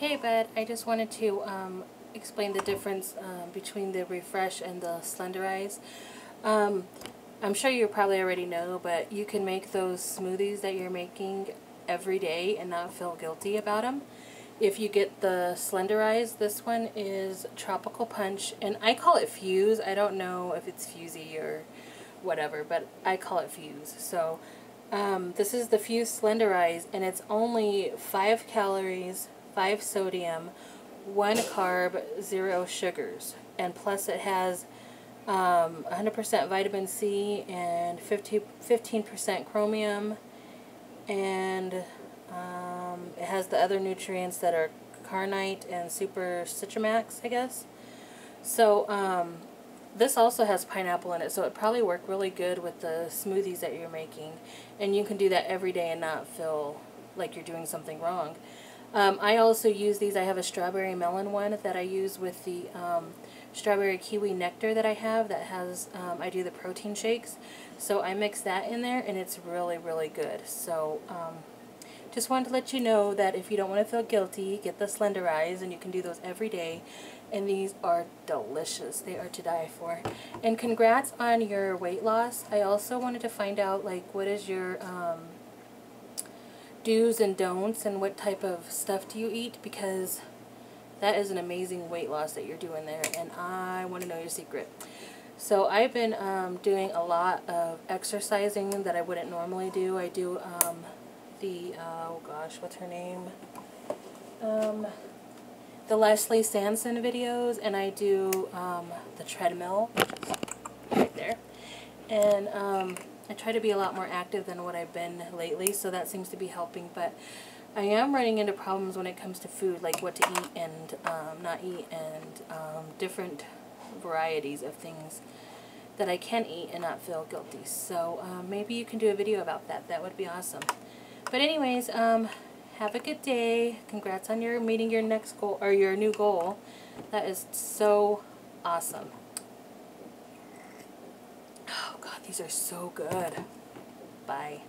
Hey bud, I just wanted to um, explain the difference um, between the Refresh and the Slenderize. Um, I'm sure you probably already know, but you can make those smoothies that you're making every day and not feel guilty about them. If you get the Slenderize, this one is Tropical Punch, and I call it Fuze. I don't know if it's Fusey or whatever, but I call it Fuze. So um, this is the Fuze Slenderize, and it's only 5 calories, 5 sodium, 1 carb, 0 sugars. And plus it has 100% um, vitamin C and 15% chromium. And um, it has the other nutrients that are carnite and super CitriMax, I guess. So um, this also has pineapple in it, so it probably work really good with the smoothies that you're making. And you can do that every day and not feel like you're doing something wrong. Um, I also use these. I have a strawberry melon one that I use with the um, strawberry kiwi nectar that I have that has, um, I do the protein shakes. So I mix that in there and it's really, really good. So um, just wanted to let you know that if you don't want to feel guilty, get the Slenderize and you can do those every day. And these are delicious. They are to die for. And congrats on your weight loss. I also wanted to find out like what is your um, do's and don'ts and what type of stuff do you eat because that is an amazing weight loss that you're doing there and I want to know your secret. So I've been um, doing a lot of exercising that I wouldn't normally do. I do um, the, uh, oh gosh, what's her name? Um, the Leslie Sansone videos and I do um, the treadmill right there. And um, I try to be a lot more active than what I've been lately, so that seems to be helping. But I am running into problems when it comes to food, like what to eat and um, not eat, and um, different varieties of things that I can eat and not feel guilty. So um, maybe you can do a video about that. That would be awesome. But anyways, um, have a good day. Congrats on your meeting your next goal or your new goal. That is so awesome. God, these are so good. Bye.